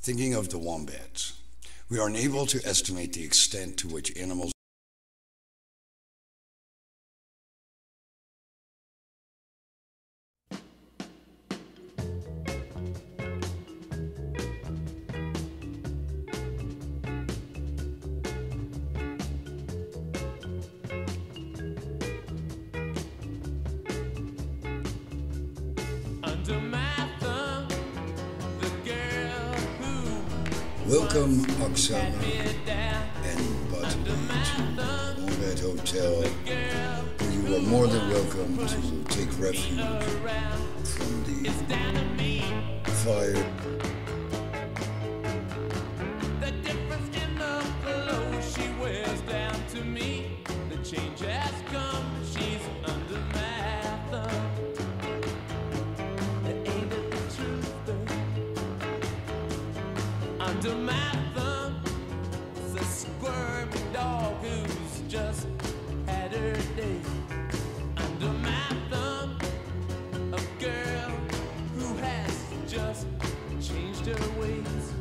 Thinking of the wombats, we are unable to estimate the extent to which animals Welcome, Oxana and Button to Wombat Hotel, where you are more than welcome to take refuge from the fire. Under my thumb a squirmy dog who's just had her day. Under my thumb, a girl who has just changed her ways.